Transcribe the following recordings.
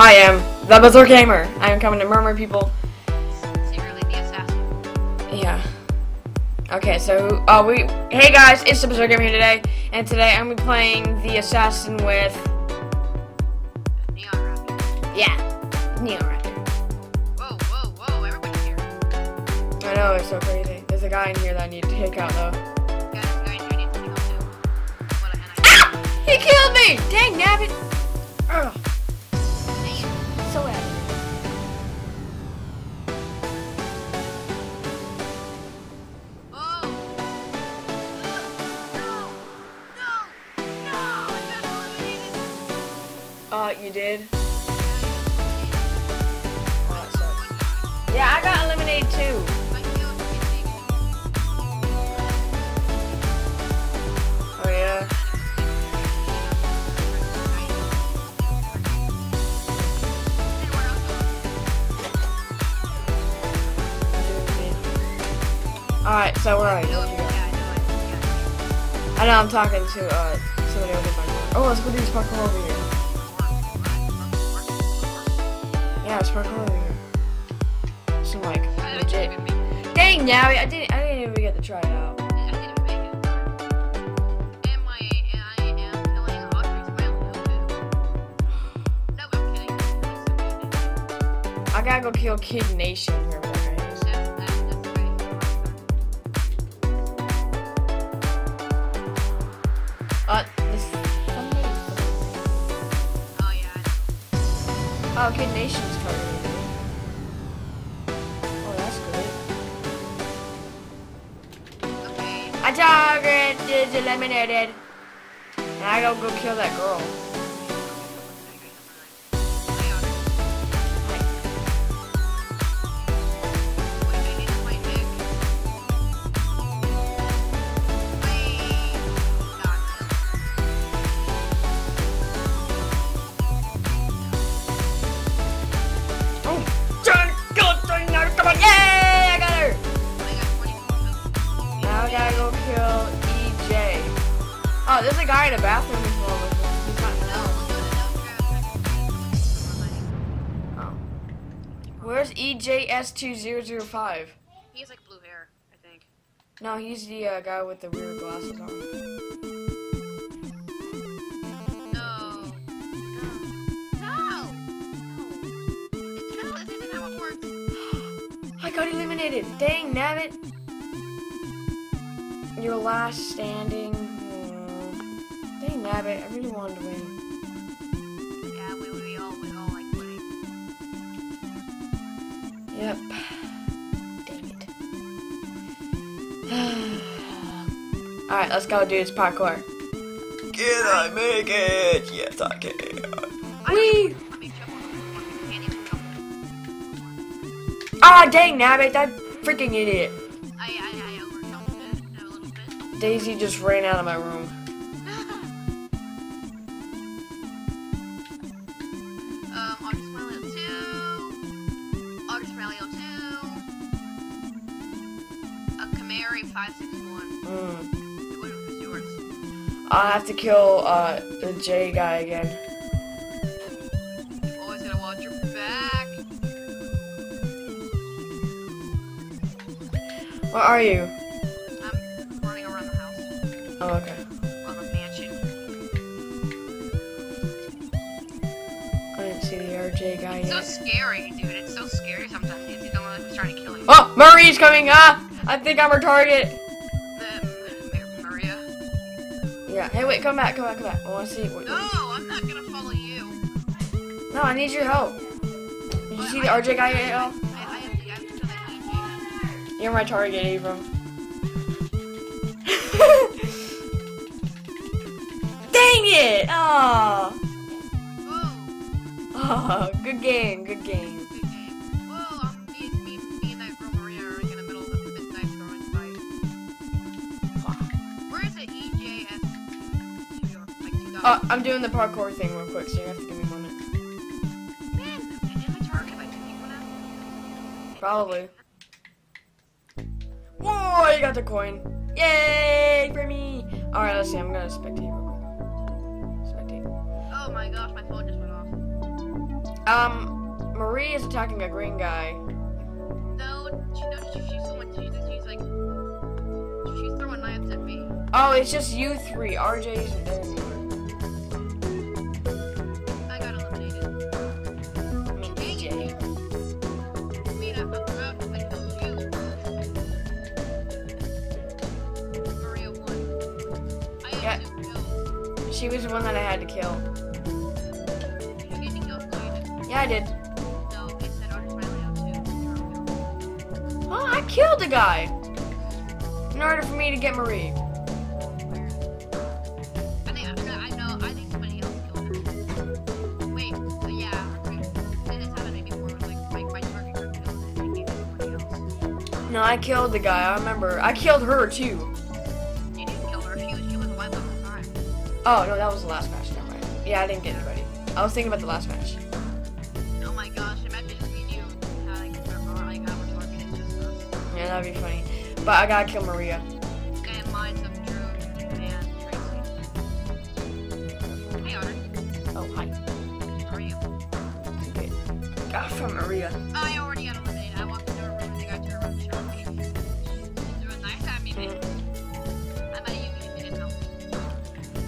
I am the Berserk Gamer. I am coming to murmur people. Secretly the Assassin. Yeah. Okay, so uh, we. Hey guys, it's the Berserk Gamer here today, and today I'm gonna be playing the Assassin with. Neon. Yeah, Neon Raptor. Whoa, whoa, whoa! Everybody's here. I know it's so crazy. There's a guy in here that I need to take out though. Guys, guys, I need to kill too. What a and I He killed me! Dang nabbit! Ugh, you did? Yeah, I got eliminated too. Oh. Alright, so where are you? I know I'm talking to uh somebody over by Oh, let's go do this parkour over here. It's here. Some like legit. Dang, now I didn't. I didn't even get to try it out. I gotta go kill Kid Nation. whoever that guy. Uh, this. somebody- Oh, Kid Nation's is eliminated. And I go go kill that girl. There's a guy in a bathroom as well. with him. He's not Oh. Where's E EJS2005? He has like blue hair, I think. No, he's the uh, guy with the weird glasses on. I got eliminated. Dang, nabbit. Your last standing. Dang, nabbit. I really wanted to win. Yeah, we, we all we all like winning. Yep. Dang it. Alright, let's go do this parkour. Can I make it? Yes, I can. Whee! I mean, jump on the can't even jump. Ah, dang, nabbit. That freaking idiot. I I I overjumped it a little bit. Daisy just ran out of my room. Mm. What was yours? I'll have to kill uh, the J guy again. Always gotta watch your back. Where are you? I'm running around the house. Oh, okay. Well, the mansion. I didn't see the RJ guy It's so yet. scary, dude. It's so scary sometimes. You don't know who's trying to kill you. Oh, Marie's coming! Ah! I think I'm her target! Yeah. Hey, wait, come back, come back, come back. Oh, I want to see. What, No, I'm not gonna follow you. No, I need your help. Did you see the RJ guy at all? I, I have to, I have to kill that EJ. You're my target, Abram. Dang it! Oh. Oh, good game. Good game. Uh, I'm doing the parkour thing real quick, so you have to give me a moment. Man, am I target by two people now? Probably. Whoa, you got the coin. Yay for me. Alright, let's see. I'm gonna spectate real quick. Spectate. Oh my gosh, my phone just went off. Um, Marie is attacking a green guy. No, she knows she, she's someone. She's, she's like, she's throwing knives at me. Oh, it's just you three. RJ isn't there anymore. She was the one that I had to kill. Did you get any kills? No. Yeah, I did. No, it said Artist Riley out too. Oh, I killed the guy. In order for me to get Marie. I think I, I know. I think somebody else killed her. Wait. So yeah. This happened to me before. It was like my, my target got killed and I gave it to somebody else. No, I killed the guy. I remember. I killed her too. Oh no, that was the last match. Never mind. Yeah, I didn't get anybody. I was thinking about the last match. Oh my gosh! Imagine if we knew how like our like our target is just us. Yeah, that'd be funny. But I gotta kill Maria. Mine's of Drew and Tracy. Hey Otter, Oh, hi. how are you? Okay. God, from Maria. Oh, I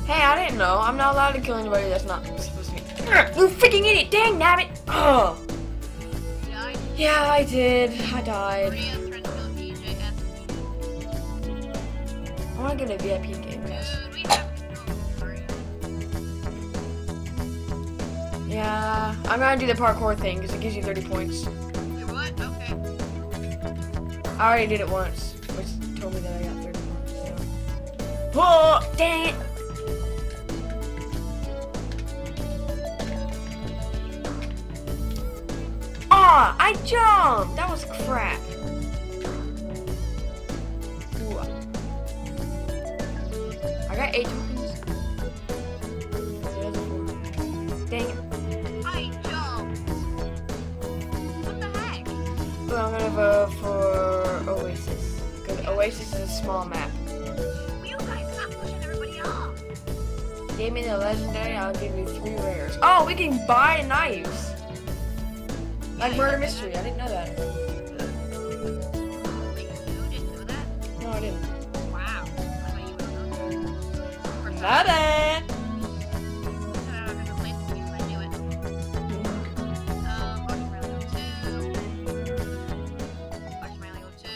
Hey, I didn't know. I'm not allowed to kill anybody that's not supposed to be. You freaking idiot! Dang, nabbit! Oh. Yeah, I did. I died. Maria, Trenchville, DJ, S. I wanna get a VIP game pass. Dude, we have no Maria. Yeah, I'm gonna do the parkour thing because it gives you 30 points. Okay. I already did it once, which told me that I got 30 points. So. Oh, dang it! Ah, I jumped! That was crap. Ooh. I got eight tokens. Dang it. I jumped. What the heck? Well, I'm gonna vote for Oasis. Because Oasis is a small map. You guys stop pushing everybody off? Give me the legendary, I'll give you three rares. Oh, we can buy knives! Like murder mystery, I didn't know that. Wait, you didn't know that? No, I didn't. Wow. I thought you would have that. First Not time. it! I don't know if I played this game, but I knew it. Marshmallow 2.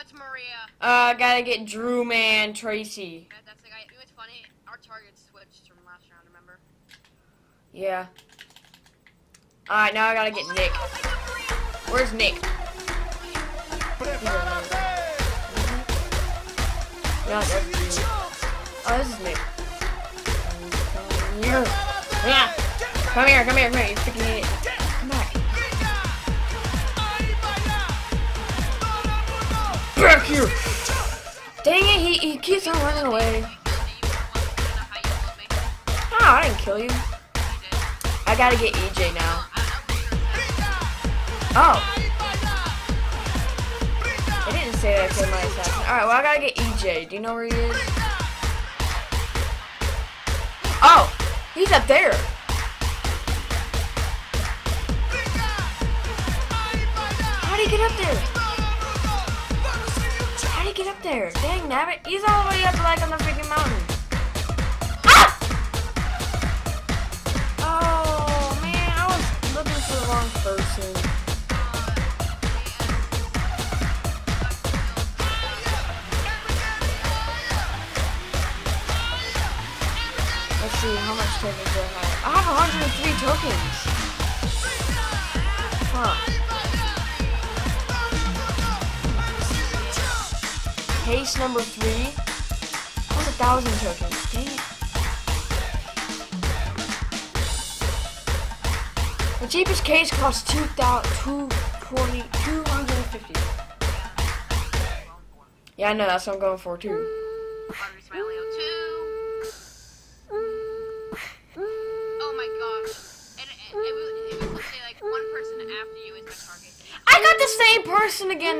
It's Maria. Uh, gotta get Drew, man, Tracy. That, that's the guy. You know funny? Our target switched from last round, remember? Yeah. Alright, now I gotta get Nick. Where's Nick? Oh, this is Nick. Yeah. Come here, come here, come here, you freaking idiot. Come back. Back here! Dang it, he, he keeps on running away. Oh, I didn't kill you. I gotta get EJ now. Oh. It didn't say that I my assassin. Alright, well I gotta get EJ. Do you know where he is? Oh! He's up there! How'd he get up there? How'd he get up there? Dang, nabbit. He's all the way up like on the freaking mountain. Ah! Oh, man. I was looking for the wrong person. I have? I have 103 tokens. Huh. Case number three. That's a thousand tokens. The cheapest case costs two thousand two twenty two hundred and fifty. Yeah, I know that's what I'm going for too.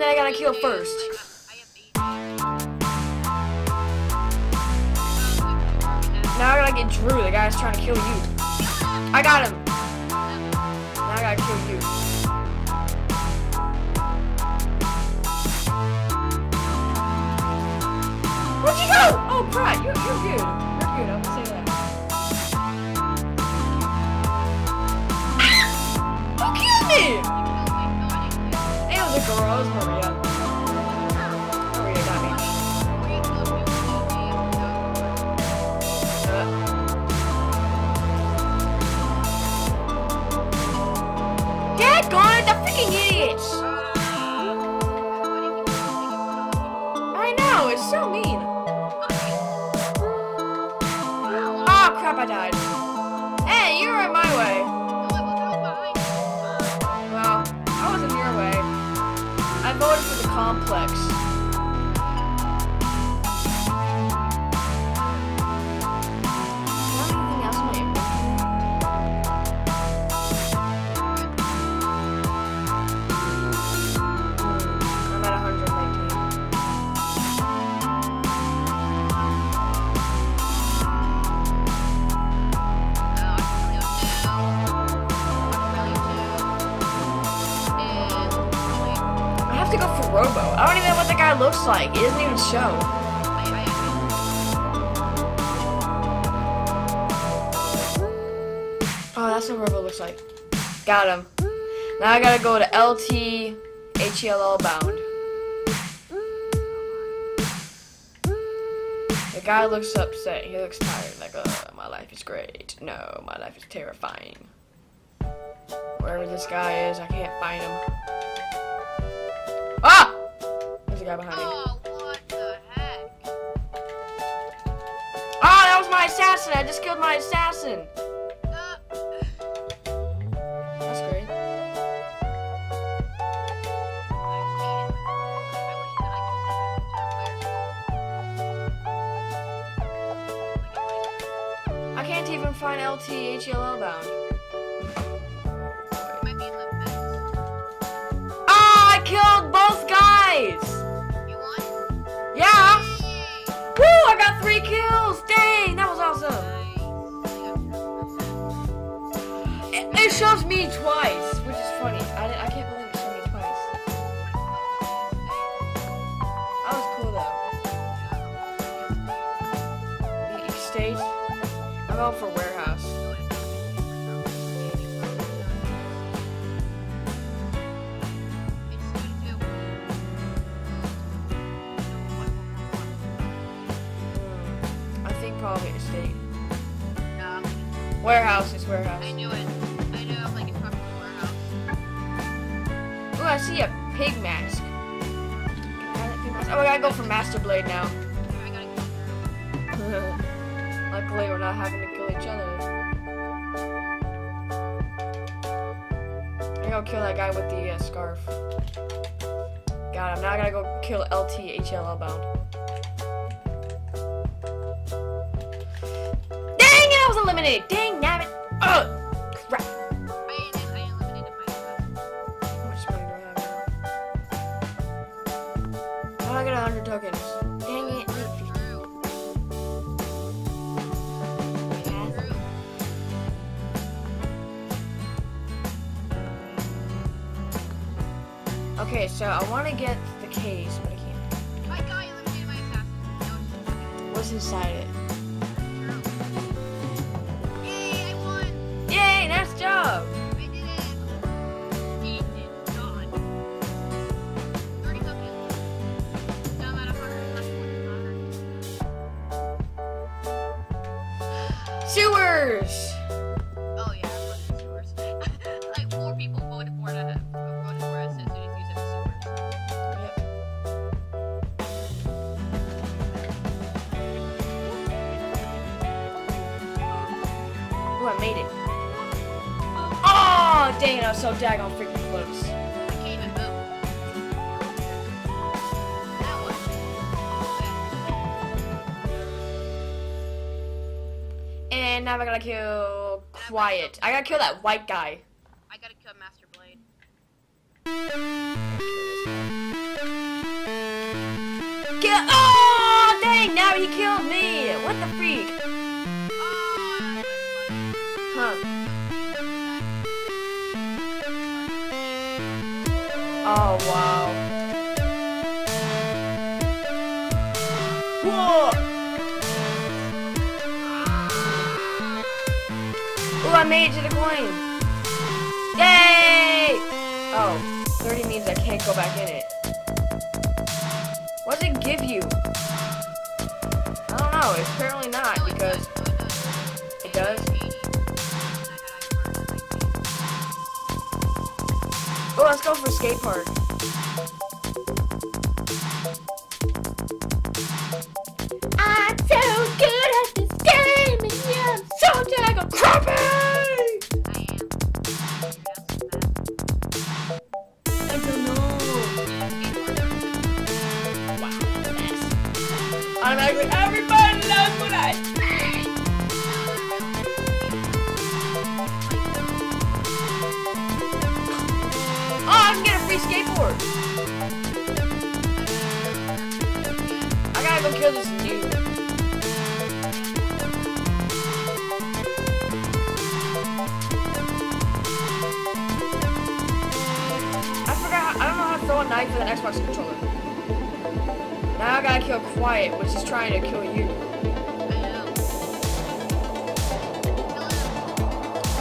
that I gotta kill first. Now I gotta get Drew, the guy's trying to kill you. I got him. Now I gotta kill you. Where'd you go? Oh, Brad, you're, you're good. You're good. I'm It was Maria. Maria got me. Daggone it, the freaking idiots! I know, it's so mean. Oh crap, I died. Hey, you were in my way. Complex. Looks like. It doesn't even show. Oh, that's what Robo looks like. Got him. Now I gotta go to LT HELL bound. The guy looks upset. He looks tired. Like, uh, my life is great. No, my life is terrifying. Wherever this guy is, I can't find him. A guy behind me. Oh, what the heck? Ah, that was my assassin. I just killed my assassin. Uh, That's great. I can't even find LT HELL bound. Kills. Dang, that was awesome. It, it shows me twice, which is funny. Warehouse is warehouse. I knew it. I knew like it's probably the warehouse. Ooh, I see a pig mask. Can I have that pig mask? Oh, I gotta go for Master Blade now. I gotta go. Luckily, we're not having to kill each other. I gotta kill that guy with the uh, scarf. Got him. Now I gotta go kill LT HELL bound. Dang it! I was eliminated. Dang, want to get so daggone freaking close. I can't even move. That one. And now I gotta kill Quiet. I gotta kill that white guy. I gotta kill Master Blade. Kill- oh, dang, now he killed me. What the freak? Whoa! Oh, I made it to the coin! Yay! Oh, 30 means I can't go back in it. What does it give you? I don't know, it's apparently not, because it does. Oh, let's go for skate park. A A knife with an Xbox controller. Now I gotta kill Quiet, which is trying to kill you.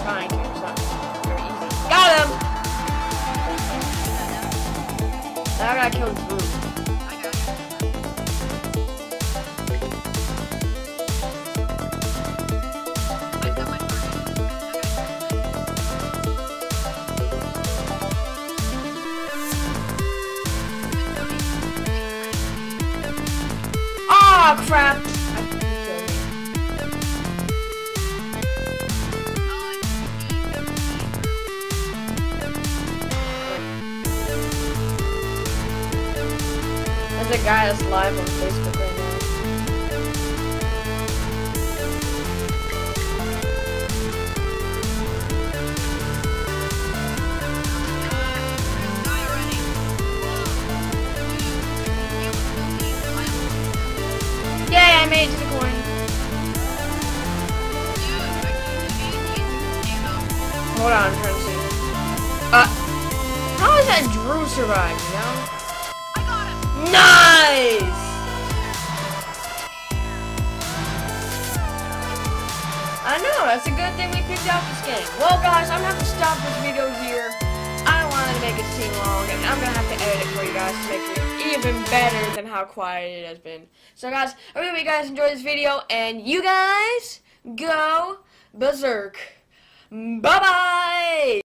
Trying to. It's not very easy. Got him. Now I gotta kill Oh crap! There's a guy that's live on Facebook Hold on, I'm trying to see. Uh, how is that Drew survived, you know? Nice! I know, that's a good thing we picked out this game. Well, guys, I'm gonna have to stop this video here. I don't want to make it seem long, and I'm gonna have to edit it for you guys to make it even better than how quiet it has been. So, guys, I really hope you guys enjoyed this video, and you guys go berserk. Bye-bye!